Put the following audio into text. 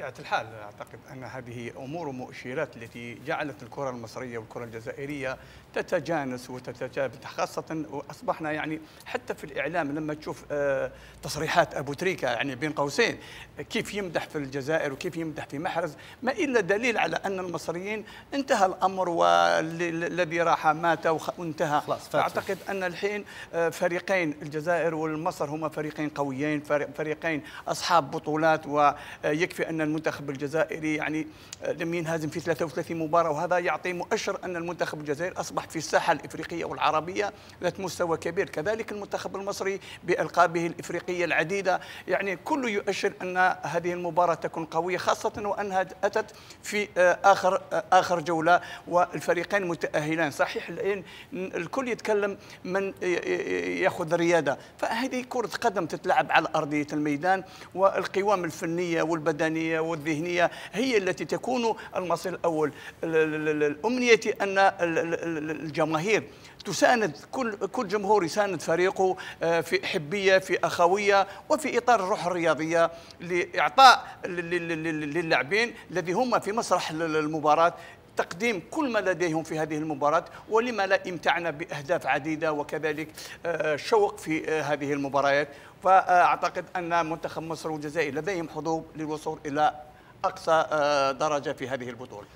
بطبيعة الحال أعتقد أن هذه أمور مؤشرات التي جعلت الكرة المصرية والكرة الجزائرية تتجانس وتتجابت خاصة وأصبحنا يعني حتى في الإعلام لما تشوف آه، تصريحات أبو تريكة يعني بين قوسين كيف يمدح في الجزائر وكيف يمدح في محرز ما إلا دليل على أن المصريين انتهى الأمر والذي راح مات وانتهى. خلاص فأعتقد أن الحين آه، فريقين الجزائر والمصر هما فريقين قويين فريقين أصحاب بطولات ويكفي أن المنتخب الجزائري يعني آه، لم ينهزم في 33 مباراة وهذا يعطي مؤشر أن المنتخب الجزائري أصبح في الساحة الإفريقية والعربية ذات مستوى كبير. كذلك المنتخب المصري بألقابه الإفريقية العديدة يعني كل يؤشر أن هذه المباراة تكون قوية خاصة وأنها أتت في آه، آخر آه، آخر جولة والفريقين متأهلان. صحيح الآن الكل يتكلم من يأخذ ريادة فهذه كرة قدم تتلعب على أرضية الميدان والقوام الفنية والبدنية والذهنية هي التي تكون المصير الأول. أمنيتي أن الجماهير تساند كل كل جمهور يساند فريقه آه، في حبية في أخوية وفي إطار الروح الرياضية لإعطاء للاعبين الذي هم في مسرح المباراة. تقديم كل ما لديهم في هذه المباراة ولما لا امتعنا بأهداف عديدة وكذلك آه، شوق في آه، هذه المباريات. فأعتقد أن منتخب مصر والجزائر لديهم حظوظ للوصول إلى أقصى درجة في هذه البطولة.